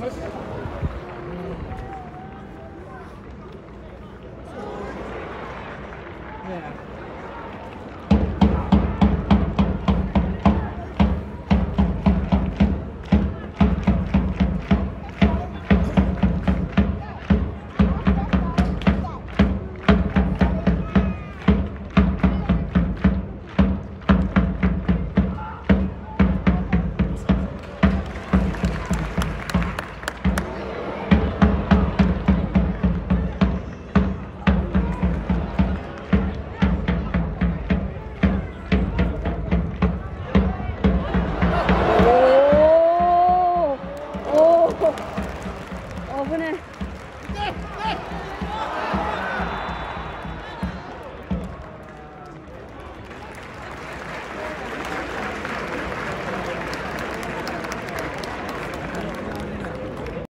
Yeah. 危ねえ。